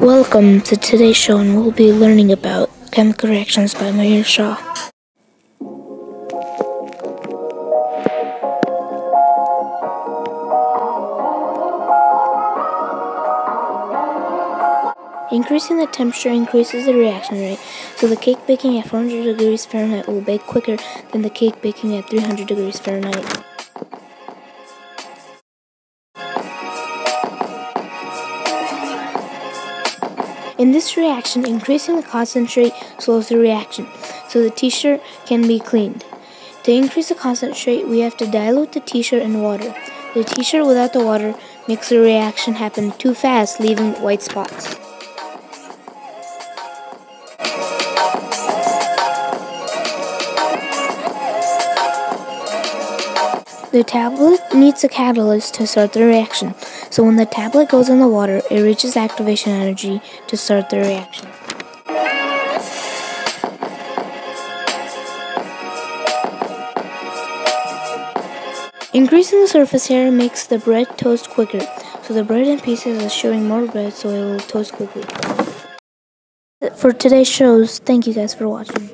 Welcome to today's show, and we'll be learning about chemical reactions by Mahir Shah. Increasing the temperature increases the reaction rate, so the cake baking at 400 degrees Fahrenheit will bake quicker than the cake baking at 300 degrees Fahrenheit. In this reaction, increasing the concentrate slows the reaction, so the t-shirt can be cleaned. To increase the concentrate, we have to dilute the t-shirt in water. The t-shirt without the water makes the reaction happen too fast, leaving white spots. The tablet needs a catalyst to start the reaction, so when the tablet goes in the water, it reaches activation energy to start the reaction. Increasing the surface area makes the bread toast quicker, so the bread in pieces is showing more bread so it will toast quickly. For today's shows, thank you guys for watching.